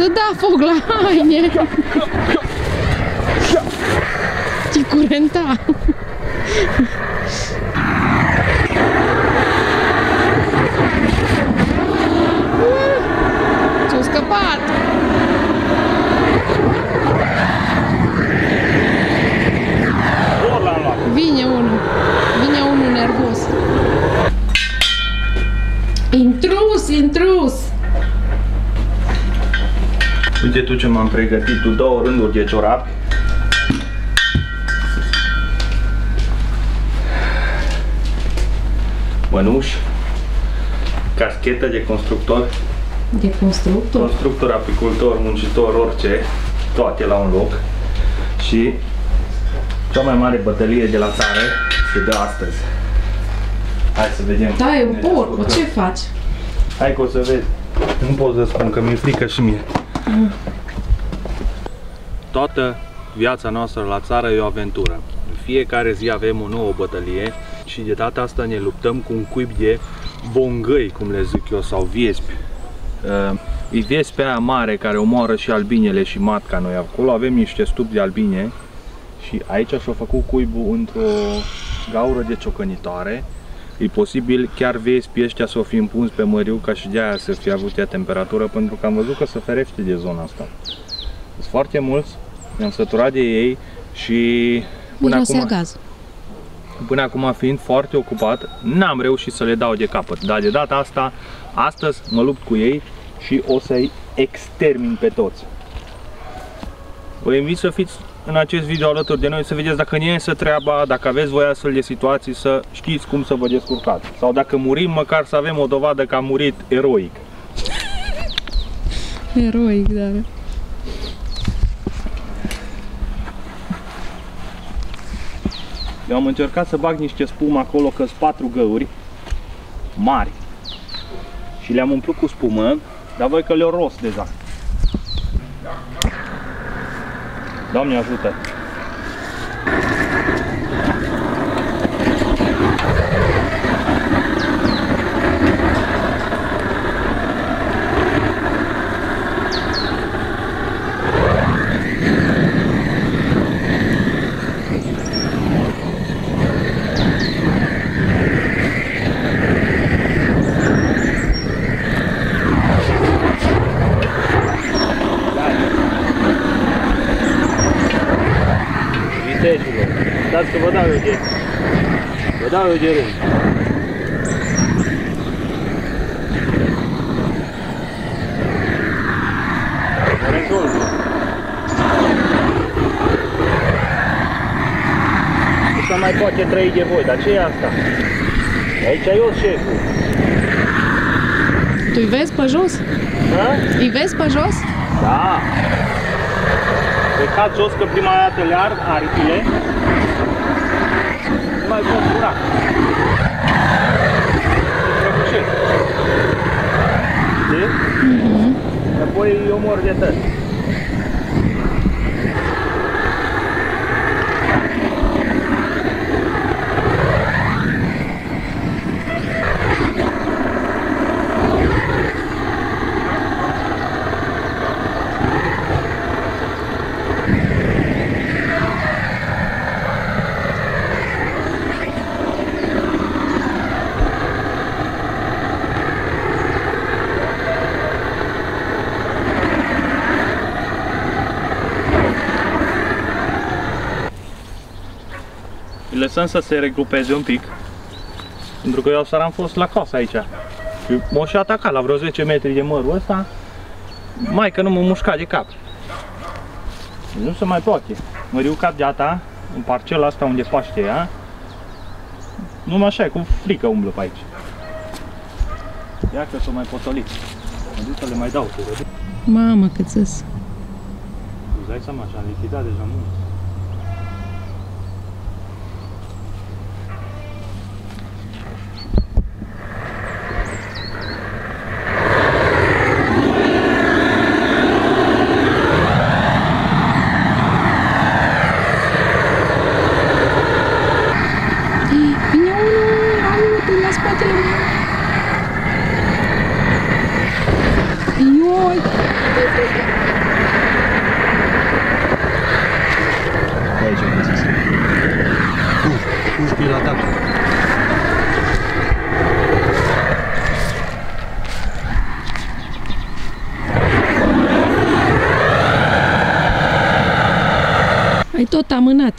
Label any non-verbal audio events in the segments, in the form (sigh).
Să da foc la haine! Ce curenta! Ce-au scăpat! Uite tu ce m-am pregătit, tu două rânduri de ciorapi. Mănuși, caschetă de constructor, De constructor. constructor, apicultor, muncitor, orice, toate la un loc. Și cea mai mare bătălie de la țară se dă astăzi. Hai să vedem. Da, e un Ne porc, descurcăm. ce faci? Hai că o să vezi. Nu pot să spun că mi-e frică și mie. Toată viața noastră la țară e o aventură. În fiecare zi avem o nouă bătălie și de data asta ne luptăm cu un cuib de bongăi, cum le zic eu, sau viespi. Uh, E viespea aia mare care omoară și albinele și matca noi acolo. Avem niște stupi de albine și aici și-a făcut cuibul într-o gaură de ciocănitoare. E posibil chiar viespii ăștia să o fi împuns pe măriu ca și de aia să fie avut ea temperatură pentru că am văzut că se ferește de zona asta. Sunt foarte mulți, ne-am săturat de ei și până Mirosea acum, gaz. până acum fiind foarte ocupat, n-am reușit să le dau de capăt. Dar de data asta, astăzi mă lupt cu ei și o să-i extermin pe toți. Vă invit să fiți în acest video alături de noi să vedeți dacă ne iese treaba, dacă aveți voi astfel de situații să știți cum să vă descurcați. Sau dacă murim, măcar să avem o dovadă că am murit eroic. (laughs) Eroic, da. Eu am încercat să bag niște spumă acolo, că sunt patru găuri mari. Și le-am umplut cu spumă, dar voi că le-o rost deja. Doamne ajută! Vitejilor, dați că vă dau eu de... Vă dau eu de rând. Rezolvă. Nu se mai poate trăi de voi, dar ce e asta? Aici eu șeful. Tu îi vezi pe jos? Da? Îi vezi pe jos? Da. Plecat jos că prima dată le ard aripile. Nu mai pot cura. Prăbușesc. Știi? Mhm. Apoi îi omor de tăți. Lăsăm să se regrupeze un pic. Pentru că eu seara am fost la casă aici. Și m-a și atacat la vreo 10 metri de mărul ăsta. Mai că nu mă mușca de cap. Deci nu se mai poate. Măriu cap de ata, în parcela asta unde paște ea. Numai așa, e cu frică umblă pe aici. Ia că s-o mai potolit. Mă duc să le mai dau. Să vedeți. Mamă, cât țâs. Îți dai seama, și-am lichidat deja mult.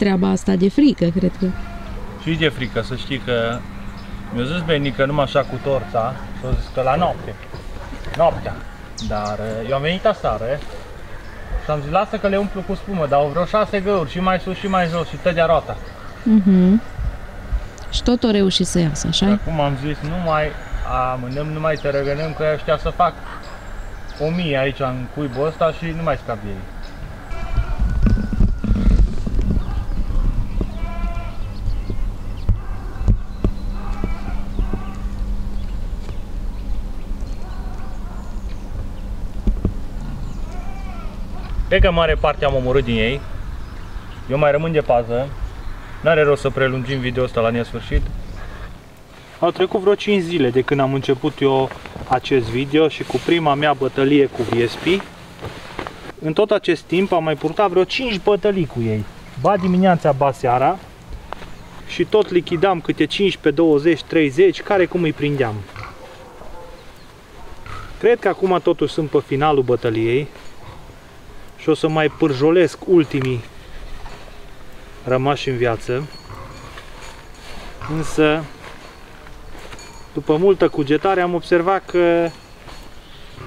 Treaba asta de frică, cred că. Și de frică, să știi că mi-a zis Beni că numai așa cu torța și a zis că la noapte. Noaptea. Dar eh, eu am venit aseară și am zis lasă că le umplu cu spumă, dar au vreo șase găuri și mai sus și mai jos și tădea roata. Mhm. Și tot o reușit să iasă, Și așa acum am zis nu mai amânăm, nu mai tărăgănăm că ăștia să fac o mie aici în cuibul ăsta și nu mai scap de ei. Cred că mare parte am omorât din ei. Eu mai rămân de pază. N-are rost să prelungim video ăsta la nesfârșit. Au trecut vreo 5 zile de când am început eu acest video și cu prima mea bătălie cu VSP. În tot acest timp am mai purtat vreo 5 bătălii cu ei. Ba dimineața, ba seara. Și tot lichidam câte 15, 20, 30, care cum îi prindeam. Cred că acum totuși sunt pe finalul bătăliei și o să mai pârjolesc ultimii rămași în viață. Însă, după multă cugetare, am observat că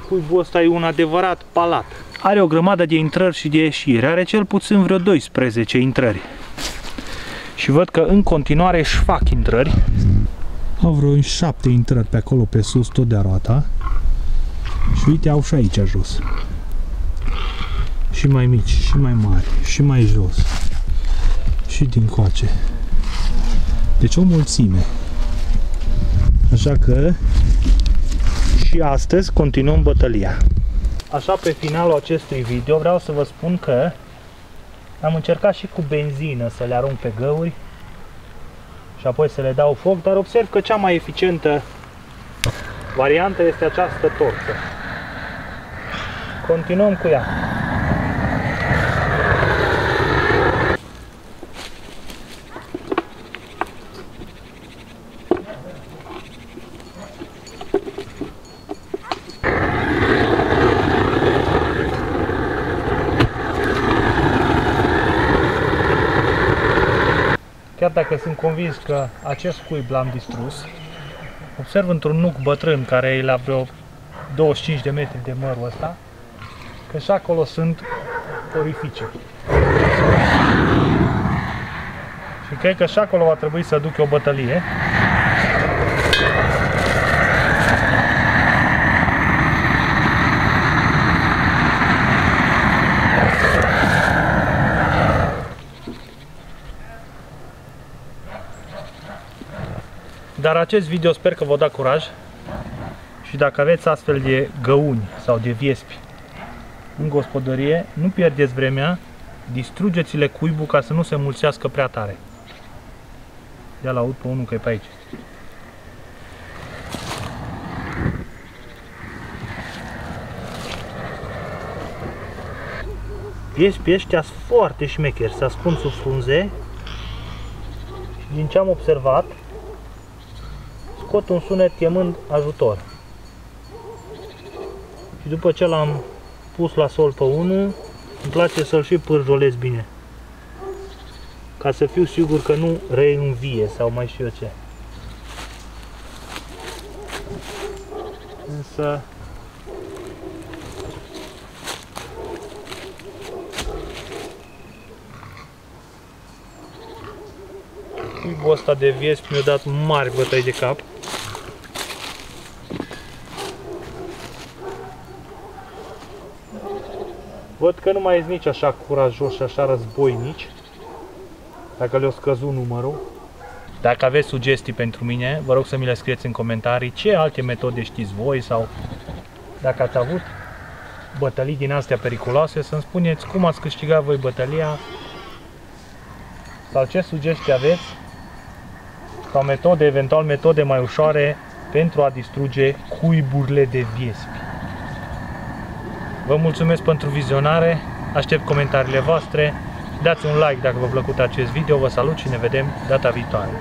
cuibul ăsta e un adevărat palat. Are o grămadă de intrări și de ieșiri. Are cel puțin vreo 12 intrări. Și văd că în continuare își fac intrări. Au vreo 7 intrări pe acolo pe sus, tot de roata. Și uite, au și aici jos. Și mai mici, și mai mari, și mai jos. Și din coace. Deci o mulțime. Așa că și astăzi continuăm bătălia. Așa pe finalul acestui video vreau să vă spun că am încercat și cu benzină să le arunc pe găuri și apoi să le dau foc, dar observ că cea mai eficientă variantă este această torță. Continuăm cu ea. Chiar dacă sunt convins că acest cuib l-am distrus, observ într-un nuc bătrân care e la vreo 25 de metri de mărul ăsta, că și acolo sunt orifice. Și cred că și acolo va trebui să duc o bătălie. Dar acest video sper că vă da curaj și dacă aveți astfel de găuni sau de viespi în gospodărie, nu pierdeți vremea, distrugeți-le cuibul ca să nu se mulțească prea tare. Ia la aud pe unul că e pe aici. Viespi ăștia sunt foarte șmecheri, se ascund sub frunze și din ce am observat, scot un sunet chemând ajutor. Și după ce l-am pus la sol pe unul, îmi place să-l și pârjolesc bine. Ca să fiu sigur că nu reînvie sau mai știu eu ce. Însă cuibul ăsta de viesp mi-a dat mari bătăi de cap. Văd că nu mai sunt nici așa curajos și așa războinici. Dacă le-o scăzut numărul. Dacă aveți sugestii pentru mine, vă rog să mi le scrieți în comentarii ce alte metode știți voi sau dacă ați avut bătălii din astea periculoase, să-mi spuneți cum ați câștigat voi bătălia sau ce sugestii aveți sau metode, eventual metode mai ușoare pentru a distruge cuiburile de viespi. Vă mulțumesc pentru vizionare, aștept comentariile voastre, dați un like dacă v-a plăcut acest video, vă salut și ne vedem data viitoare.